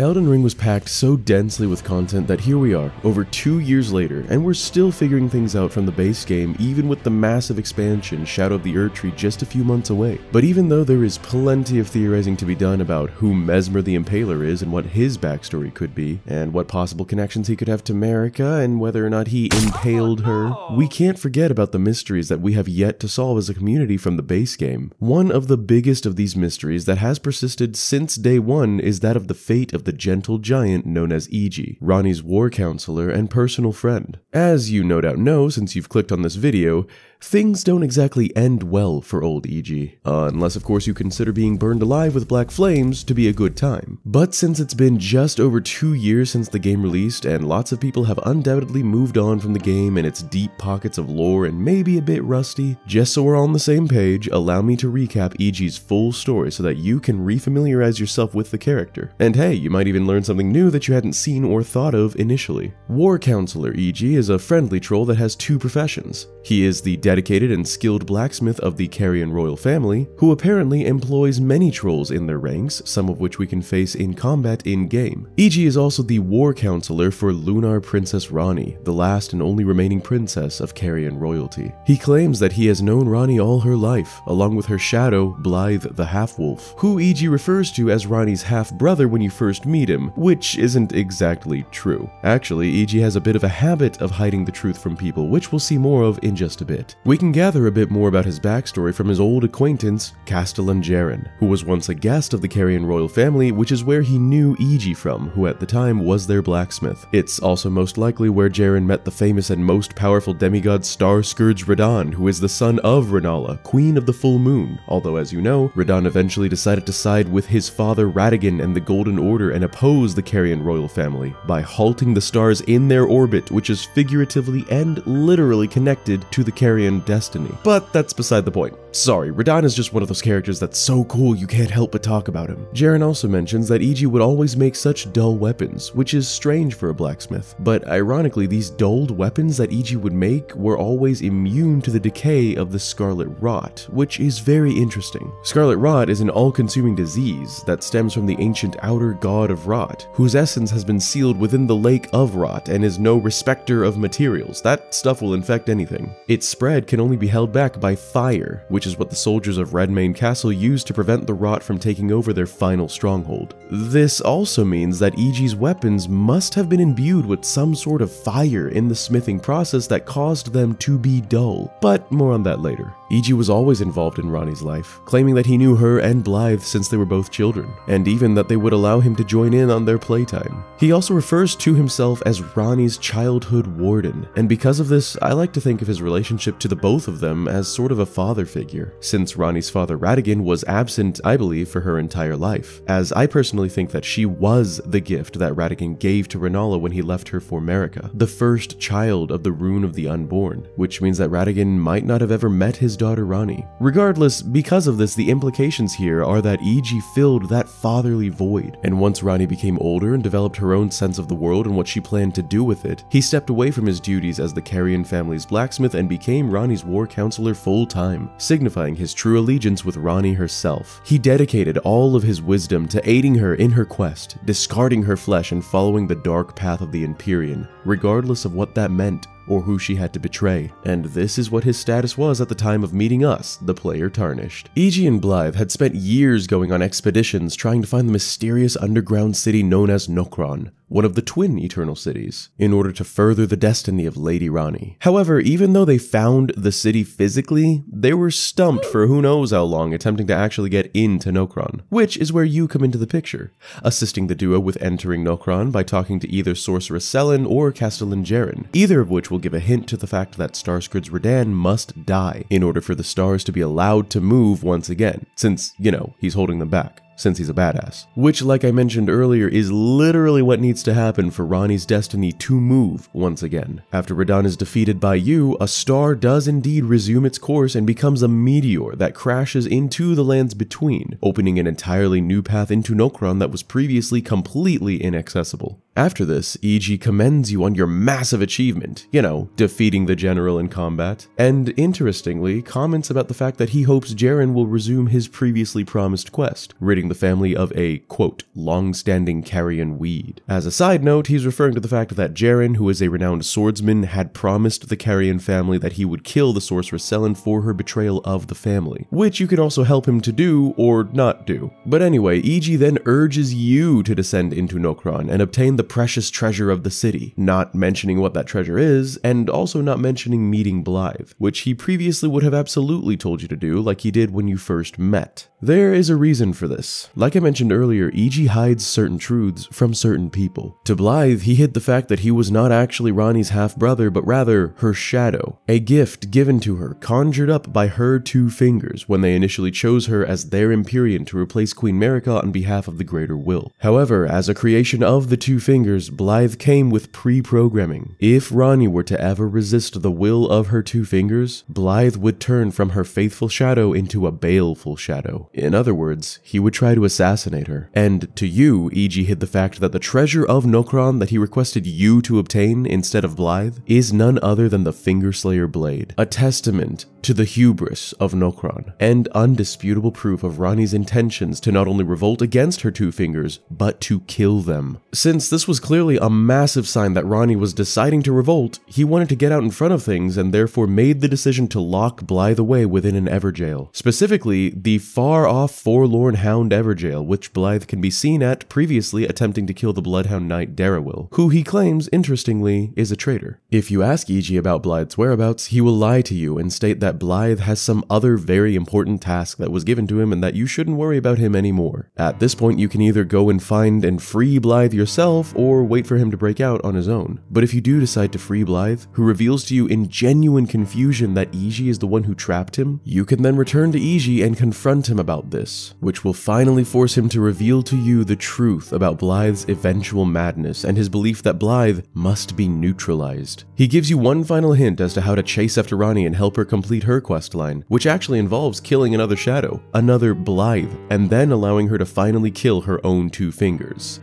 Elden Ring was packed so densely with content that here we are, over two years later, and we're still figuring things out from the base game even with the massive expansion Shadow of the Erdtree just a few months away. But even though there is plenty of theorizing to be done about who Mesmer the Impaler is and what his backstory could be, and what possible connections he could have to Marika and whether or not he impaled her, oh, we can't forget about the mysteries that we have yet to solve as a community from the base game. One of the biggest of these mysteries that has persisted since day one is that of the fate of the the gentle giant known as Iji, Ranni's war counselor and personal friend. As you no doubt know since you've clicked on this video, things don't exactly end well for old Iji, uh, unless of course you consider being burned alive with black flames to be a good time. But since it's been just over two years since the game released, and lots of people have undoubtedly moved on from the game and its deep pockets of lore and maybe a bit rusty, just so we're on the same page, allow me to recap Iji's full story so that you can refamiliarize yourself with the character. And hey, you might even learn something new that you hadn't seen or thought of initially. War Counselor Iji is a friendly troll that has two professions. He is the dedicated and skilled blacksmith of the Carian royal family, who apparently employs many trolls in their ranks, some of which we can face in combat in-game. Iji is also the war counselor for Lunar Princess Ranni, the last and only remaining princess of Carian royalty. He claims that he has known Ranni all her life, along with her shadow, Blaidd the Half-Wolf, who Iji refers to as Ranni's half-brother when you first meet him, which isn't exactly true. Actually, Iji has a bit of a habit of hiding the truth from people, which we'll see more of in just a bit. We can gather a bit more about his backstory from his old acquaintance, Castellan Jerren, who was once a guest of the Carian royal family, which is where he knew Iji from, who at the time was their blacksmith. It's also most likely where Jerren met the famous and most powerful demigod Star Scourge Radahn, who is the son of Rennala, Queen of the Full Moon, although as you know, Radahn eventually decided to side with his father Radagon and the Golden Order and oppose the Carian royal family by halting the stars in their orbit, which is figuratively and literally connected to the Carian destiny. But that's beside the point. Sorry, Radahn is just one of those characters that's so cool you can't help but talk about him. Jerren also mentions that Iji would always make such dull weapons, which is strange for a blacksmith. But ironically, these dulled weapons that Iji would make were always immune to the decay of the Scarlet Rot, which is very interesting. Scarlet Rot is an all-consuming disease that stems from the ancient outer god of Rot, whose essence has been sealed within the lake of Rot and is no respecter of materials. That stuff will infect anything. Its spread can only be held back by fire, which is what the soldiers of Redmane Castle used to prevent the rot from taking over their final stronghold. This also means that Iji's weapons must have been imbued with some sort of fire in the smithing process that caused them to be dull, but more on that later. Iji was always involved in Ranni's life, claiming that he knew her and Blaidd since they were both children, and even that they would allow him to join in on their playtime. He also refers to himself as Ranni's childhood warden, and because of this, I like to think of his relationship to the both of them as sort of a father figure, since Ranni's father Radagon was absent, I believe, for her entire life, as I personally think that she was the gift that Radagon gave to Rennala when he left her for Marika, the first child of the Rune of the Unborn, which means that Radagon might not have ever met his daughter Ranni. Regardless, because of this, the implications here are that Iji filled that fatherly void, and once Ranni became older and developed her own sense of the world and what she planned to do with it, he stepped away from his duties as the Carian family's blacksmith and became Ranni's war counselor full-time, signifying his true allegiance with Ranni herself. He dedicated all of his wisdom to aiding her in her quest, discarding her flesh and following the dark path of the Empyrean, regardless of what that meant or who she had to betray, and this is what his status was at the time of meeting us, the player Tarnished. And Blaidd had spent years going on expeditions trying to find the mysterious underground city known as Nokron, one of the twin Eternal Cities, in order to further the destiny of Lady Ranni. However, even though they found the city physically, they were stumped for who knows how long attempting to actually get into Nokron, which is where you come into the picture, assisting the duo with entering Nokron by talking to either Sorceress Sellen or Castellan Jerren, either of which will give a hint to the fact that Starscourge Radahn must die in order for the stars to be allowed to move once again, since, you know, he's holding them back since he's a badass. Which, like I mentioned earlier, is literally what needs to happen for Ranni's destiny to move once again. After Radahn is defeated by you, a star does indeed resume its course and becomes a meteor that crashes into the lands between, opening an entirely new path into Nokron that was previously completely inaccessible. After this, Iji commends you on your massive achievement, you know, defeating the general in combat, and interestingly, comments about the fact that he hopes Jerren will resume his previously promised quest, ridding the family of a, quote, long-standing carrion weed. As a side note, he's referring to the fact that Jerren, who is a renowned swordsman, had promised the Carian family that he would kill the sorceress Sellen for her betrayal of the family, which you can also help him to do or not do. But anyway, Iji then urges you to descend into Nokron and obtain the precious treasure of the city, not mentioning what that treasure is, and also not mentioning meeting Blaidd, which he previously would have absolutely told you to do like he did when you first met. There is a reason for this. Like I mentioned earlier, Iji hides certain truths from certain people. To Blaidd, he hid the fact that he was not actually Ranni's half-brother, but rather her shadow, a gift given to her, conjured up by her two fingers when they initially chose her as their Empyrean to replace Queen Marika on behalf of the Greater Will. However, as a creation of the two fingers, Blaidd came with pre-programming. If Ranni were to ever resist the will of her two fingers, Blaidd would turn from her faithful shadow into a baleful shadow. In other words, he would try to assassinate her. And to you, Iji hid the fact that the treasure of Nokron that he requested you to obtain instead of Blaidd is none other than the Fingerslayer blade, a testament to the hubris of Nokron, and undisputable proof of Ranni's intentions to not only revolt against her two fingers, but to kill them. Since this was clearly a massive sign that Ranni was deciding to revolt, he wanted to get out in front of things and therefore made the decision to lock Blaidd away within an Evergaol. Specifically, the far-off Forlorn Hound Evergaol, which Blaidd can be seen at previously attempting to kill the Bloodhound Knight Darriwil, who he claims, interestingly, is a traitor. If you ask Iji about Blaidd's whereabouts, he will lie to you and state that Blaidd has some other very important task that was given to him and that you shouldn't worry about him anymore. At this point, you can either go and find and free Blaidd yourself or wait for him to break out on his own. But if you do decide to free Blaidd, who reveals to you in genuine confusion that Iji is the one who trapped him, you can then return to Iji and confront him about this, which will finally force him to reveal to you the truth about Blaidd's eventual madness and his belief that Blaidd must be neutralized. He gives you one final hint as to how to chase after Ranni and help her complete her quest line, which actually involves killing another shadow, another Blaidd, and then allowing her to finally kill her own two fingers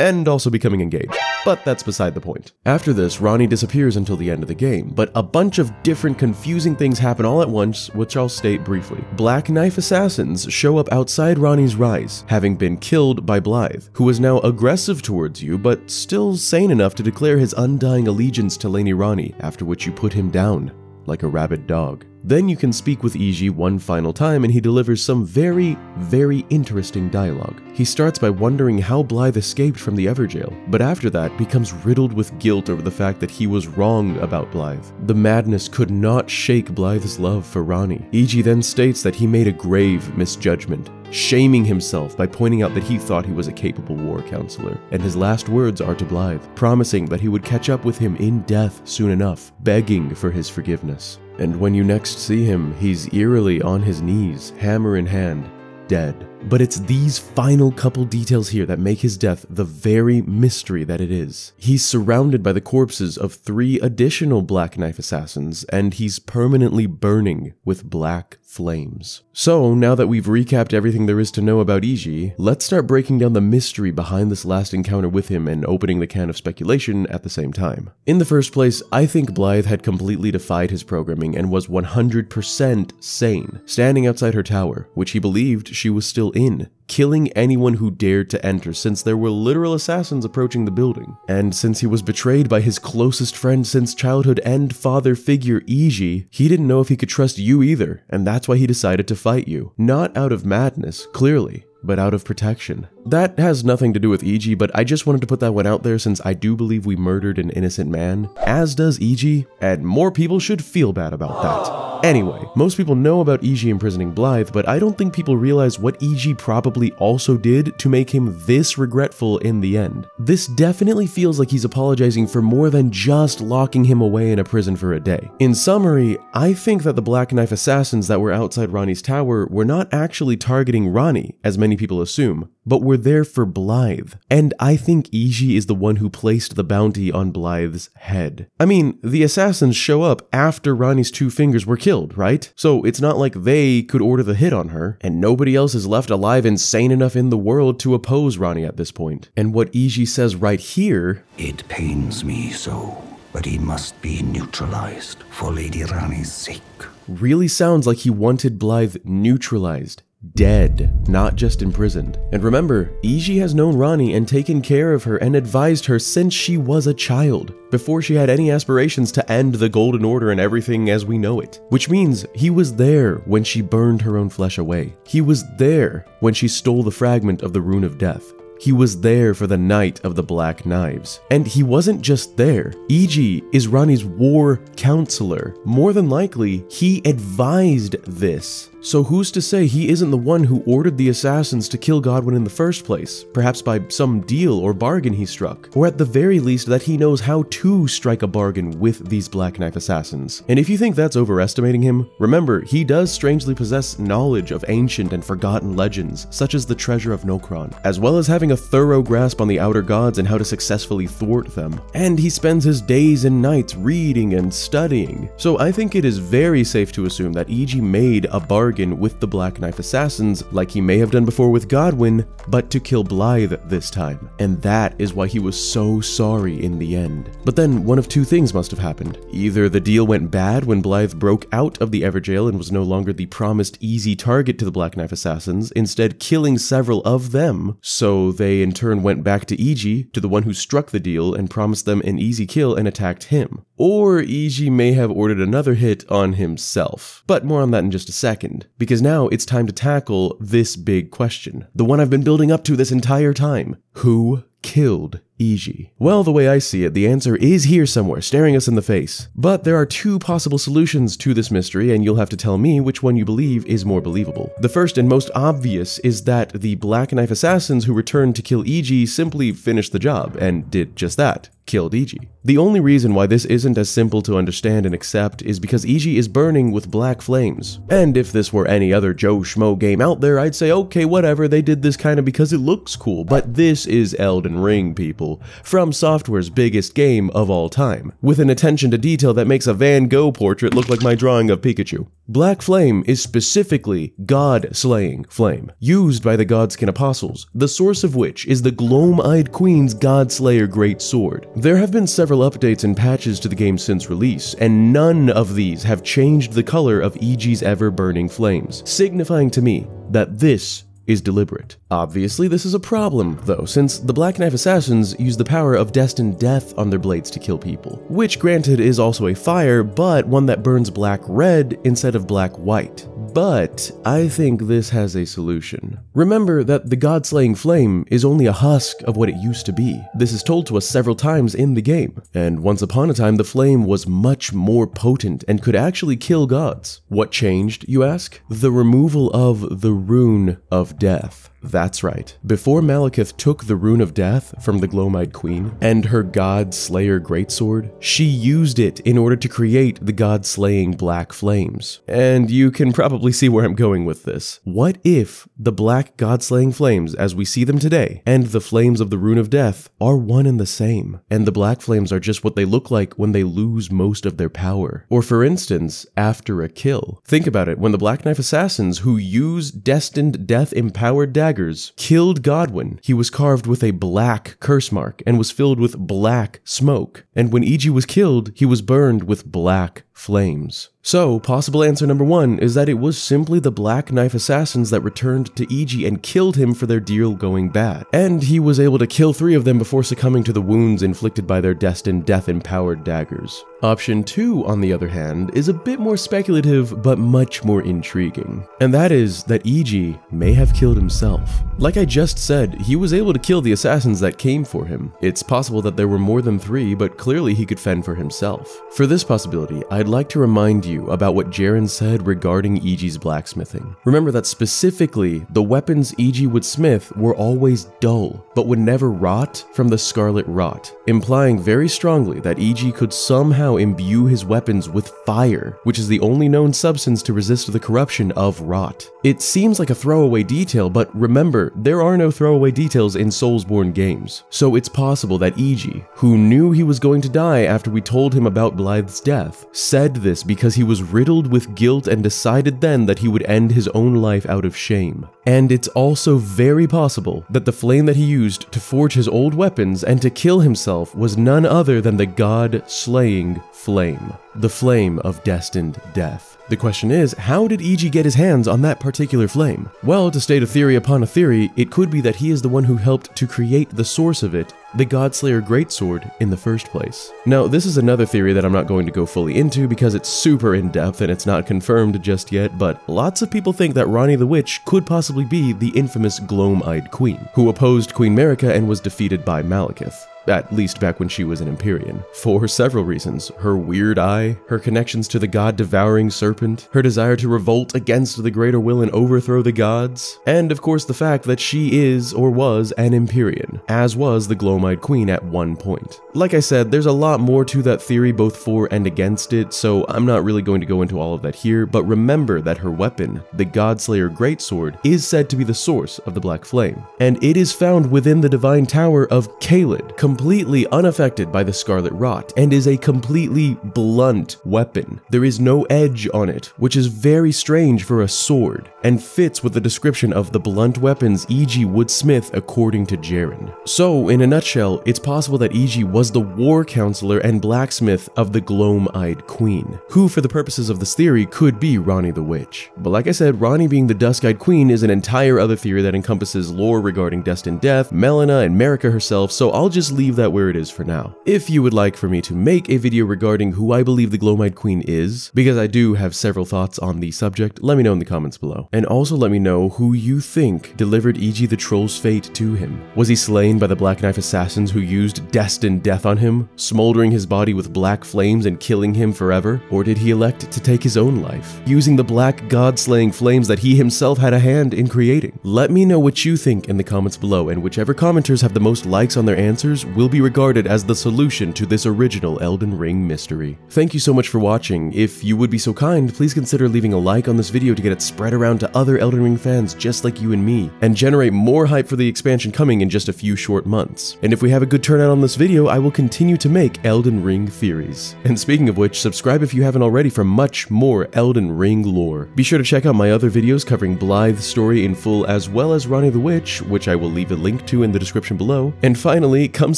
and also becoming engaged. But that's beside the point. After this, Ranni disappears until the end of the game, but a bunch of different confusing things happen all at once, which I'll state briefly. Black Knife assassins show up outside Ranni's rise, having been killed by Blaidd, who is now aggressive towards you, but still sane enough to declare his undying allegiance to Lady Ranni, after which you put him down like a rabid dog. Then you can speak with Iji one final time and he delivers some very, very interesting dialogue. He starts by wondering how Blaidd escaped from the Evergaol, but after that becomes riddled with guilt over the fact that he was wrong about Blaidd. The madness could not shake Blaidd's love for Ranni. Iji then states that he made a grave misjudgment, shaming himself by pointing out that he thought he was a capable war counselor, and his last words are to Blaidd, promising that he would catch up with him in death soon enough, begging for his forgiveness. And when you next see him, he's eerily on his knees, hammer in hand, dead. But it's these final couple details here that make his death the very mystery that it is. He's surrounded by the corpses of three additional Black Knife assassins, and he's permanently burning with black flames. So, now that we've recapped everything there is to know about Iji, let's start breaking down the mystery behind this last encounter with him and opening the can of speculation at the same time. In the first place, I think Blaidd had completely defied his programming and was 100% sane, standing outside her tower, which he believed she was still in, killing anyone who dared to enter since there were literal assassins approaching the building. And since he was betrayed by his closest friend since childhood and father figure Iji, he didn't know if he could trust you either, and that's why he decided to fight you. Not out of madness, clearly, but out of protection. That has nothing to do with Iji, but I just wanted to put that one out there since I do believe we murdered an innocent man, as does Iji, and more people should feel bad about that. Anyway, most people know about Iji imprisoning Blaidd, but I don't think people realize what Iji probably also did to make him this regretful in the end. This definitely feels like he's apologizing for more than just locking him away in a prison for a day. In summary, I think that the Black Knife assassins that were outside Ranni's tower were not actually targeting Ranni, as many people assume, but were there for Blaidd. And I think Iji is the one who placed the bounty on Blaidd's head. I mean, the assassins show up after Ranni's two fingers were killed, right? So it's not like they could order the hit on her, and nobody else is left alive and sane enough in the world to oppose Ranni at this point. And what Iji says right here It pains me so, but he must be neutralized for Lady Ranni's sake. really sounds like he wanted Blaidd neutralized. Dead, not just imprisoned. And remember, Iji has known Ranni and taken care of her and advised her since she was a child, before she had any aspirations to end the Golden Order and everything as we know it. Which means he was there when she burned her own flesh away. He was there when she stole the fragment of the Rune of Death. He was there for the night of the Black Knives. And he wasn't just there. Iji is Ranni's war counselor. More than likely, he advised this. So who's to say he isn't the one who ordered the assassins to kill Godwyn in the first place, perhaps by some deal or bargain he struck, or at the very least that he knows how to strike a bargain with these Black Knife assassins. And if you think that's overestimating him, remember, he does strangely possess knowledge of ancient and forgotten legends, such as the Treasure of Nokron, as well as having a thorough grasp on the Outer Gods and how to successfully thwart them. And he spends his days and nights reading and studying. So I think it is very safe to assume that Iji made a bargain with the Black Knife assassins, like he may have done before with Godwyn, but to kill Blaidd this time. And that is why he was so sorry in the end. But then one of two things must have happened. Either the deal went bad when Blaidd broke out of the Evergaol and was no longer the promised easy target to the Black Knife assassins, instead killing several of them, so they in turn went back to Iji, to the one who struck the deal and promised them an easy kill and attacked him. Or Iji may have ordered another hit on himself. But more on that in just a second, because now it's time to tackle this big question. The one I've been building up to this entire time. Who killed Iji? Well, the way I see it, the answer is here somewhere, staring us in the face. But there are two possible solutions to this mystery, and you'll have to tell me which one you believe is more believable. The first and most obvious is that the Black Knife assassins who returned to kill Iji simply finished the job, and did just that killed Iji. The only reason why this isn't as simple to understand and accept is because Iji is burning with black flames. And if this were any other Joe Schmo game out there, I'd say, okay, whatever, they did this kind of because it looks cool, but this is Elden Ring, people, FromSoftware's biggest game of all time, with an attention to detail that makes a Van Gogh portrait look like my drawing of Pikachu. Black Flame is specifically God-slaying flame, used by the Godskin Apostles, the source of which is the Gloam-Eyed Queen's Godslayer Great Sword. There have been several updates and patches to the game since release, and none of these have changed the color of Iji's ever-burning flames, signifying to me that this is deliberate. Obviously, this is a problem, though, since the Black Knife Assassins use the power of destined death on their blades to kill people, which granted is also a fire, but one that burns black red instead of black white. But I think this has a solution. Remember that the god-slaying flame is only a husk of what it used to be. This is told to us several times in the game, and once upon a time the flame was much more potent and could actually kill gods. What changed, you ask? The removal of the rune of death. That's right. Before Maliketh took the Rune of Death from the Gloam-Eyed Queen and her God Slayer Greatsword, she used it in order to create the God Slaying Black Flames. And you can probably see where I'm going with this. What if the Black God Slaying Flames, as we see them today, and the flames of the Rune of Death are one and the same, and the Black Flames are just what they look like when they lose most of their power? Or for instance, after a kill. Think about it, when the Black Knife Assassins, who use destined death empowered daggers, killed Godwyn, he was carved with a black curse mark and was filled with black smoke. And when Iji was killed, he was burned with black flames. So, possible answer number one is that it was simply the Black Knife assassins that returned to Iji and killed him for their deal going bad. And he was able to kill three of them before succumbing to the wounds inflicted by their destined death-empowered daggers. Option two, on the other hand, is a bit more speculative but much more intriguing. And that is that Iji may have killed himself. Like I just said, he was able to kill the assassins that came for him. It's possible that there were more than three, but clearly he could fend for himself. For this possibility, I'd like to remind you about what Jerren said regarding Iji's blacksmithing. Remember that specifically, the weapons Iji would smith were always dull, but would never rot from the scarlet rot, implying very strongly that Iji could somehow imbue his weapons with fire, which is the only known substance to resist the corruption of rot. It seems like a throwaway detail, but remember, there are no throwaway details in Soulsborne games, so it's possible that Iji, who knew he was going to die after we told him about Blaidd's death, said this because he was riddled with guilt and decided then that he would end his own life out of shame. And it's also very possible that the flame that he used to forge his old weapons and to kill himself was none other than the god-slaying flame, the flame of destined death. The question is, how did Iji get his hands on that particular flame? Well, to state a theory upon a theory, it could be that he is the one who helped to create the source of it, the Godslayer Greatsword, in the first place. Now, this is another theory that I'm not going to go fully into because it's super in-depth and it's not confirmed just yet, but lots of people think that Ranni the Witch could possibly be the infamous Gloam-Eyed Queen, who opposed Queen Marika and was defeated by Maliketh at least back when she was an Empyrean, for several reasons. Her weird eye, her connections to the god-devouring serpent, her desire to revolt against the greater will and overthrow the gods, and of course the fact that she is, or was, an Empyrean, as was the Gloam-Eyed Queen at one point. Like I said, there's a lot more to that theory both for and against it, so I'm not really going to go into all of that here, but remember that her weapon, the Godslayer Greatsword, is said to be the source of the Black Flame, and it is found within the Divine Tower of Caelid, completely unaffected by the Scarlet Rot, and is a completely blunt weapon. There is no edge on it, which is very strange for a sword, and fits with the description of the blunt weapons Iji would smith according to Jerren. So, in a nutshell, it's possible that Iji was the war counselor and blacksmith of the Gloam-Eyed Queen, who for the purposes of this theory could be Ranni the Witch. But like I said, Ranni being the Dusk-Eyed Queen is an entire other theory that encompasses lore regarding Destined Death, Melina, and Marika herself, so I'll just leave that where it is for now. If you would like for me to make a video regarding who I believe the Gloam-Eyed Queen is, because I do have several thoughts on the subject, let me know in the comments below. And also let me know who you think delivered Iji the Troll's fate to him. Was he slain by the Black Knife assassins who used destined death on him, smoldering his body with black flames and killing him forever? Or did he elect to take his own life, using the black god-slaying flames that he himself had a hand in creating? Let me know what you think in the comments below, and whichever commenters have the most likes on their answers will be regarded as the solution to this original Elden Ring mystery. Thank you so much for watching. If you would be so kind, please consider leaving a like on this video to get it spread around to other Elden Ring fans just like you and me, and generate more hype for the expansion coming in just a few short months. And if we have a good turnout on this video, I will continue to make Elden Ring theories. And speaking of which, subscribe if you haven't already for much more Elden Ring lore. Be sure to check out my other videos covering Blaidd's story in full as well as Ranni the Witch, which I will leave a link to in the description below. And finally, come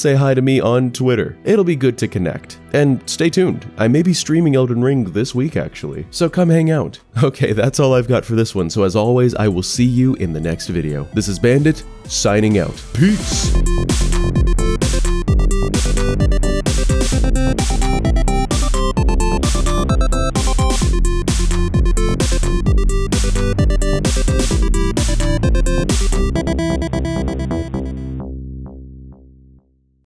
say hi to me on Twitter. It'll be good to connect. And stay tuned, I may be streaming Elden Ring this week actually, so come hang out. Okay, that's all I've got for this one, so as always, I will see you in the next video. This is Bandit, signing out. Peace!